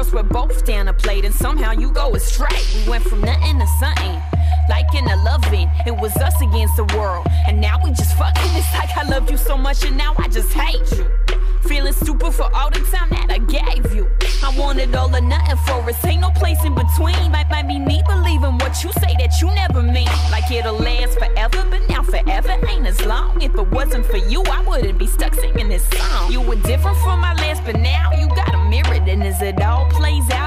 cross, we're both down a plate, and somehow you go astray. We went from nothing to something. Like in a loving, it was us against the world. And now we just fucking. It's like I loved you so much, and now I just hate you. Feeling stupid for all the time that I gave you. I wanted all or nothing for us. Ain't no place in between. Might, might be me believing what you say that you never mean. Like it'll last forever, but now forever ain't as long. If it wasn't for you, I wouldn't be stuck singing this song. You were different from my last, but now you got. And as it all plays out,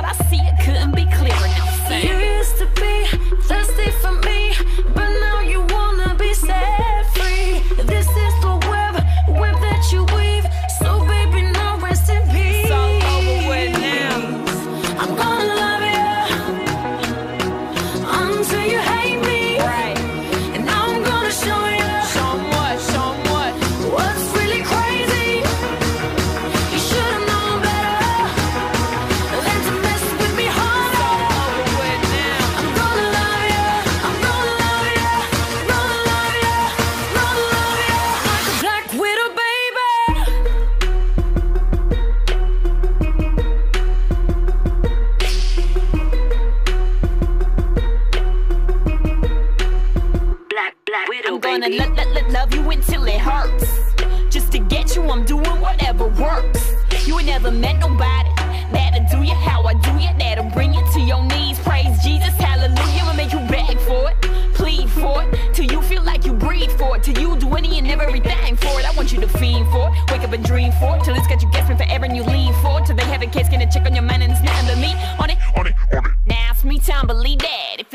gonna lo- lo- lo- love you until it hurts. Just to get you, I'm doing whatever works. You ain't never met nobody that'll do you how I do you. That'll bring you to your knees. Praise Jesus, hallelujah. I'ma make you beg for it, plead for it, till you feel like you breathe for it. Till you do any and everything for it. I want you to fiend for it, wake up and dream for it, till it's got you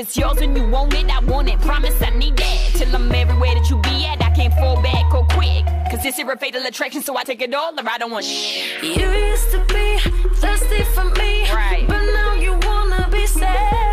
it's yours and you want it, I want it. Promise I need that. Till I'm everywhere that you be at, I can't fall back or quick. Cause this here a fatal attraction, so I take it all or I don't want shit. You used to be thirsty for me, Right. But now you wanna be. This